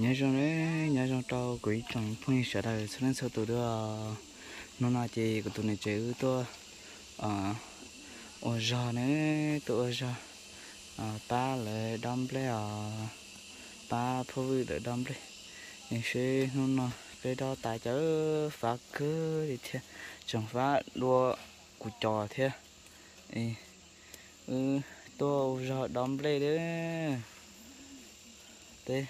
Nhớ rằng đấy nhớ rằng tao quỷ trồng phun sợ đời sẽ lên sau tụi đó nó nói gì của tụi này chữ tôi à ở giờ này tụi ở giờ à ba lại đâm lấy à ba phụ lại đâm lấy nhưng sẽ nó nói cái đó tại chớ phá cứ thì thế chẳng phá đua của trò thế ừ tôi giờ đâm lấy đấy đây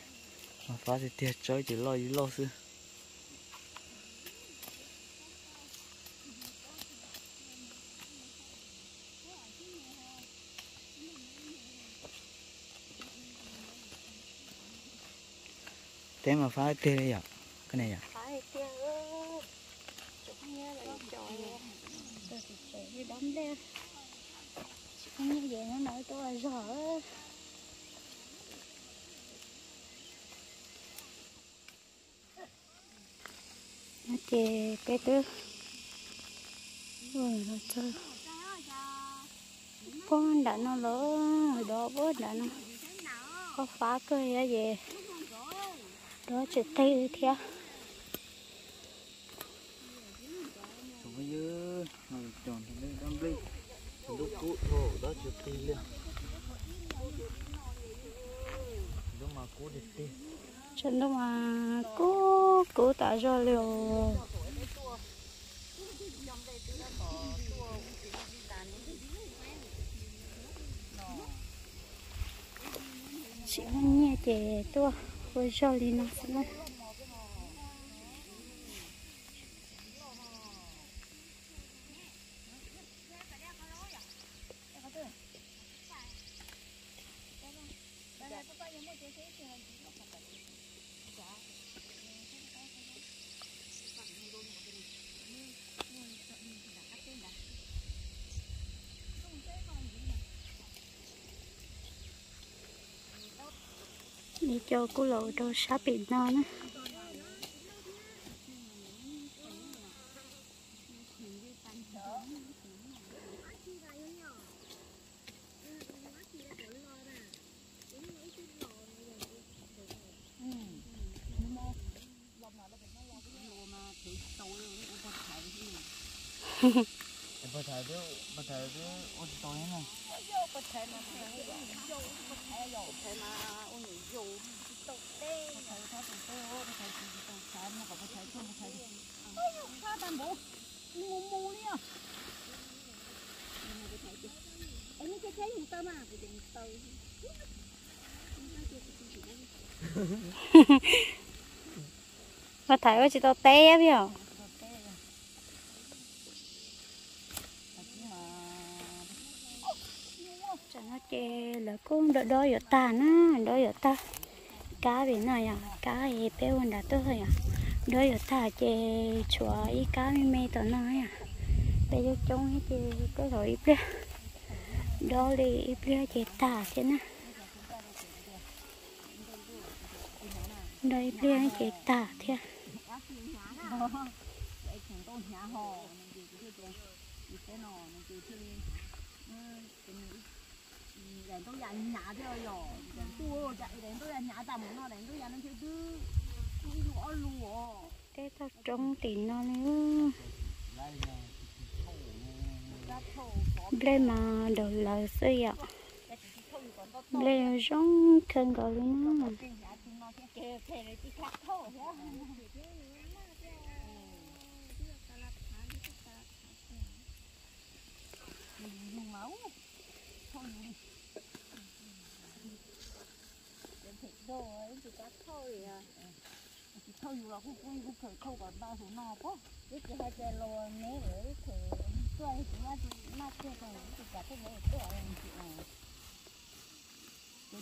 mà phá thì thiệt chơi chỉ lo gì lo sư. Thế mà phá tê đây ạ cái này à phải kia chụp nhớ là trời rồi thì đóng không như vậy nó nói tôi là nó chè cái thứ rồi nó chơi. Con đã nó lỡ rồi đó bớt đã nó có phá cơ ya về. Đó chỉ tay theo Chúng bây giờ hồi chọn thì lên đâm đi. Lúc cũ thổ, đó chụp tì liền. Lúc mà cũ được tì chân đông mà cố cố tả do liều chị nghe nhẹ chè tua với cho đi nó sẽ cho cô lộ cho sáp bị non á bà thầy đó bà thầy đó ôn tối này mà thấy có chỉ tao té biết không? Nó chê là cũng đỡ đỡ ở ta nó đỡ ở ta. Cá bị này à cá gì béo hơn đã tôi à. Đỡ ở ta chê chùa ý cá mi mê tao nói à. Bây giờ trông cái chê cái rồi ít ra đó đi ít ra chê ta thế nào đây lia chế tả thế đến tôi dạy nhà thế rồi đến tôi dạy đến tôi dạy tầm nó đến tôi dạy nó chơi tư lúa lúa thế ta trông tiền nó nữa lên mà đầu là xây ạ. Lên rong thân gọi nó dù là này khu khác khởi nhá. còn ba số nọ có cái chị hai chơi lô né để thôi tôi thì nó nó chơi còn thì cả ba này tôi quá, chị à cái thể cái thể cái coi nó cái cái nó nó lô là tên thì chỉ cả cái thì cho nó chị khá bây giờ lô mà đi thay đi thay đi đó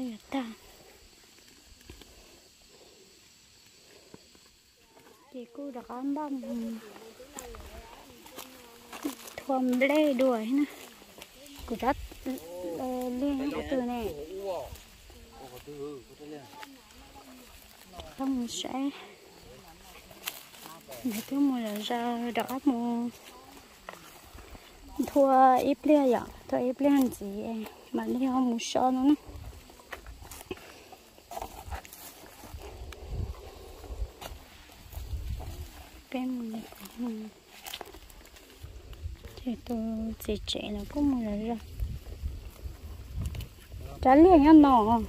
giờ ta chị cô đã ăn bông thuầm lê đuổi nè cô rất ờ, lê từ này không sẽ mẹ thứ mua là ra đỏ mua. Thua ít lia vậy? Thua ít lia làm gì em? Mà lia không mua sò nữa nè bên mình thì tôi chỉ trẻ nó cũng mua là ra trả liền nhau nọ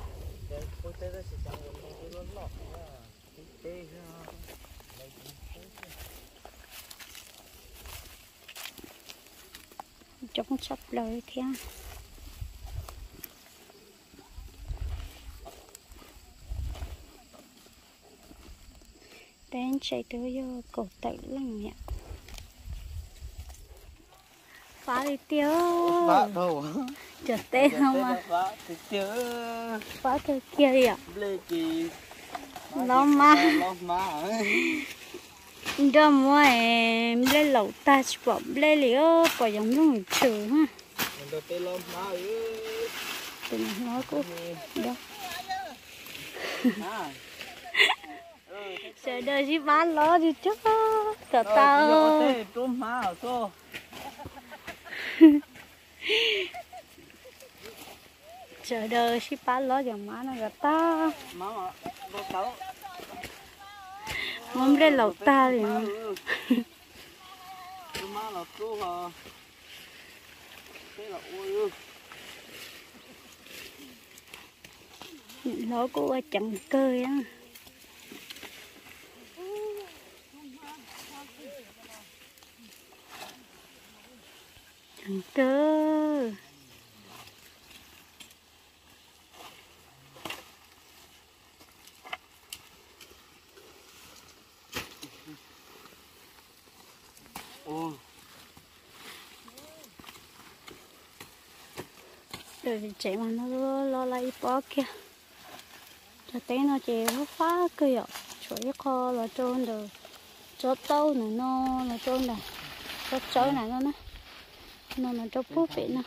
chống sắp lời kia đến chạy tới vô cổ tẩy lăng nhạc phá đi tiêu Phá đâu? Chờ tên không à Phá thì chứ phá từ kia đi ạ. Lê chị lo mà Lo mà đó mua em lên lẩu ta bỏ lên liễu bỏ giống như trừ ha. Đồ tê lo mà ư. Từ nó cũng đó sợ đời chỉ bán lo đi chứ Rồi tao vô tê trốn má ở cô chờ đời chỉ bán lo dòng má nó gặp ta. Muốn lên lẩu ta thì má là cô hả nó ở chẳng cơ á chẳng cơ. Rồi thì chạy mà nó lo lại bỏ kia. Cho té nó chạy nó phá cơ ạ. Chỗ cái kho là trôn được cho tâu này, nó là trôn này chỗ chớ này nó nè nó là chỗ phú vị nè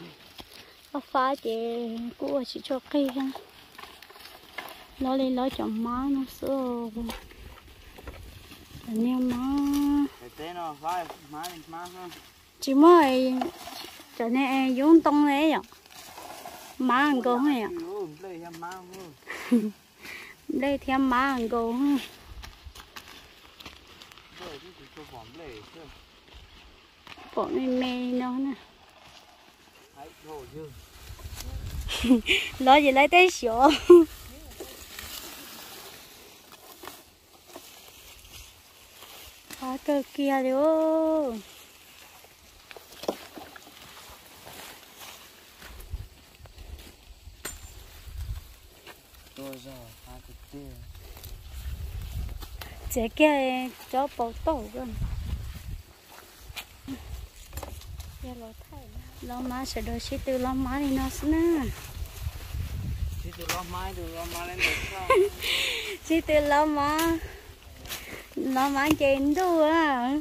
nó phá chị của chị cho cây ha nó lên nó chọn má nó sữa nó vai Má chỉ mới cho nên dùng tông đấy ạ má ăn cô hay ạ đây em thêm má ăn cô ha. Cho bộ mê mê nó nè Lo gì lấy tới sữa phá cơ kia Rồi chế kia. Cho bầu tổ cơ lo má sẽ đôi xí từ lo má đi nó xí nè Thì từ lo mai từ lo mai lên được xí từ lo má. Lo má chén đu à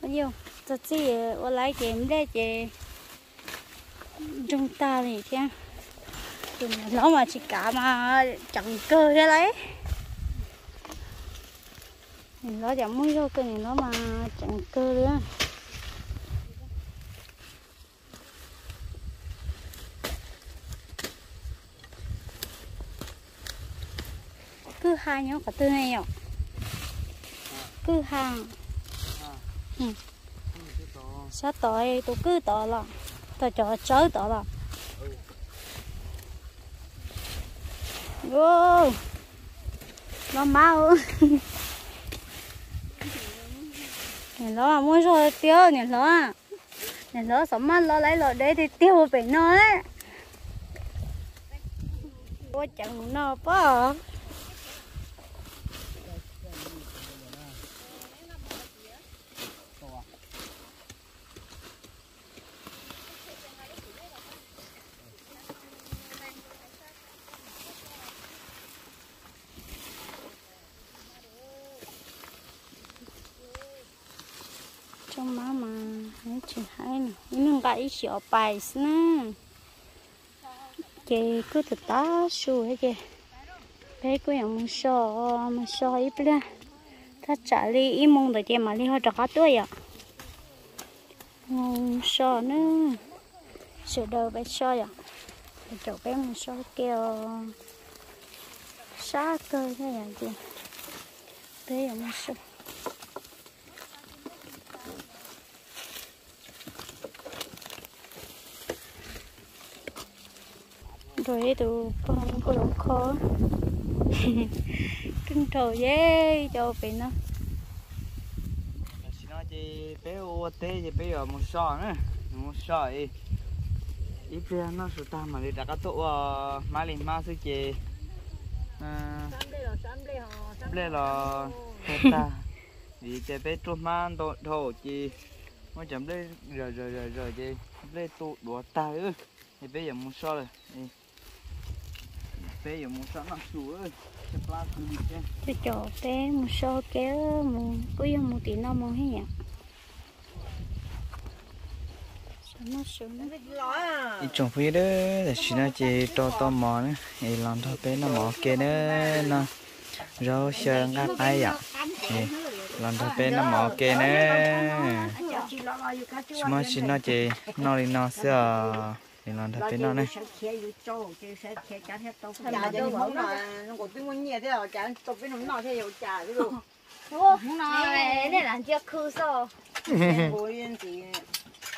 bao nhiêu thật gì tôi lấy chém đây chị trong ta thì Đừng nó mà chỉ cả mà chẳng cơ ra lấy Nhìn nó chẳng muốn vô cơ nhìn nó mà chẳng cơ nữa. Cứ hai nhóm cả tư này nhở cứ hàng Không sao tội tôi cứ tội là tôi cho chớ tội là Wow, nó mau nhà nó mua rồi tiêu nhà nó nhà nó sống mắt nó lấy rồi đấy thì tiêu phải nó đấy ôi, chẳng nó bao trong má mà nó chỉ hay nè nhưng cái ý sợ bài nè chị cứ từ tá xu hết chị bé cứ em muốn sợ mà sợ ít lên ta trả đi ít mong được chị mà đi hơi trả tuổi à mong sợ nữa. Sợ đâu bé sợ à chỗ bé muốn sợ kêu sát cơ thế là gì bé em muốn sợ rồi tụ con có độ khó. Cưng trầu dê cho bị nó. Xin nói chị bé ô tê chị bé ở một sọ nữa. Một sọ ấy. Ít bé nó sụt ta mà đi đặt cái tổ má lên má sư chị. Bé là sụt ta. Vì chị bé trốn má tổ thổ chị. Mới chấm đây rồi rồi rồi rồi chị. Bé tụ đùa ta ư. Thì bé ở một sọ rồi bé ở một sọ nó sủa ơi. Cái chỗ bé một số kéo một cứ dùng một tí nó mong hết nhỉ? Nó nó à. ít trồng phi đó là chỉ nói chị cho to mò nữa. Thì làm thôi bé nó mò kia nữa nó rau sơ ngắt ai ạ làm thôi bé nó mò kia nữa. Mà chỉ nói chị nó đi nó sơ thì nó này Dạ nhẹ thế chả tập bên nó chả cái đồ. không nói. Đây là chưa khư gì.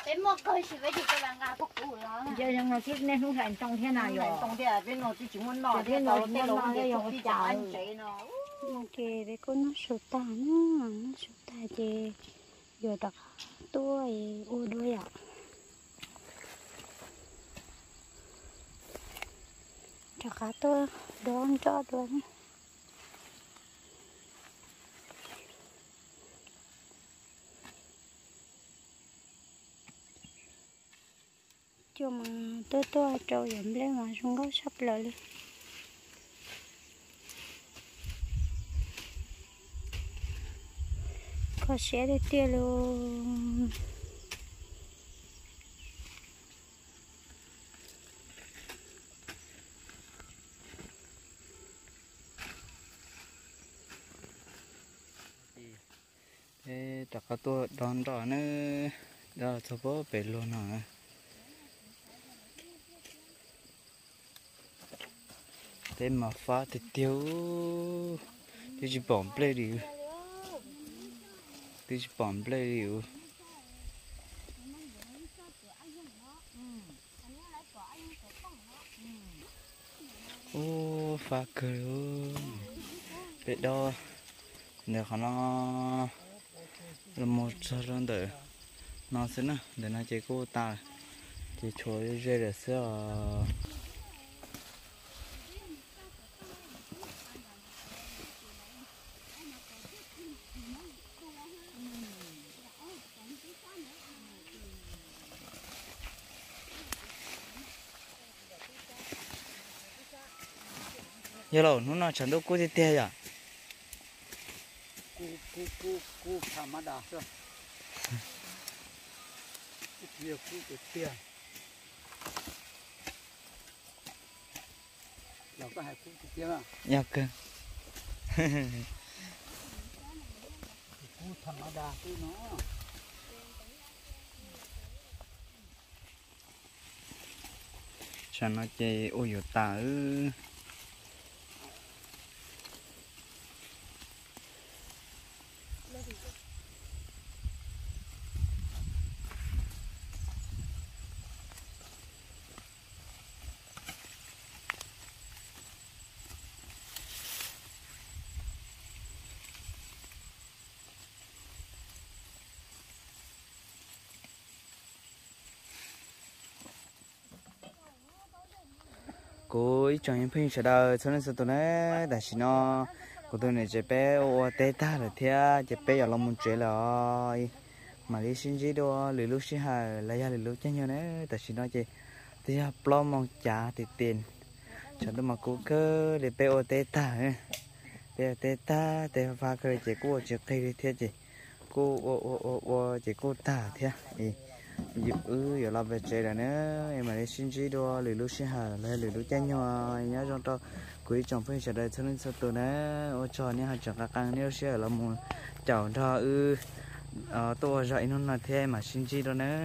bé mua cơ chỉ với chị các bạn phục vụ đó Giờ rằng nó thiết nên không thành trong thế nào rồi. Trong thế là bên nó chỉ muốn nọ thế nó thế nó thế nó chả ăn chế nó. ok bé cô nó sụt ta nó nó sụt ta chị giờ đặt tôi ô đôi ạ 저가도 너무 좋아도니 좀 또또 저 염래 마신 거 샵러리 거시에 띠로 cho cả tôi đón cho luôn cho mà tôi tôi trâu dầm lên mà không có sắp lại đi có sẽ đi tiêu luôn thế đặt cái tôi đón đỏ nữa đó cho bố bé luôn hả thế mà phá thì tiêu thì chỉ bỏng play đi thì chỉ bỏng play đi ô phá cười bé đó nếu khả năng là một lần tới nó sẽ nè, để nó chế cô ta thì cho dễ để sẽ giờ lâu nó nó chẳng đâu có gì tiền à? cu thảm mà đà rồi nhiều cu cái tiềnเราก็ให้คู่เตี้ยมา nhạc cơ คู่ธรรมดาคู่เนาะ chẳng nó chơi ôi dồi ta ư cô ít chọn những phim sẽ đâu cho nên sao tôi nói đã xin nó. Cô tôi này chỉ bé, ô tê ta là thế chỉ bé ở lòng muốn chơi là mà đi xin gì đó lười lúc xin hà, lấy ra lười lúc chơi nhau đấy, đã xin nó chỉ thì à plom mong trả thì tiền. Cho tôi mà cô cơ để bé ô tê ta bé tê ta tê pha cơ chế cô chỉ cây đi thế chỉ cô ô ô ô ô chế cô ta thế dịp ư, giờ làm về chơi là nữa em mà đi xin chỉ đồ lì lúc xin hà lấy lì lúc chén nhau nhớ trong tao quý chồng phải chờ đợi thân nên sau tôi nữa ô trời nha chẳng các càng nếu xe là một chảo thọ ư. Ờ tôi dạy nó là thế mà xin chỉ đồ nữa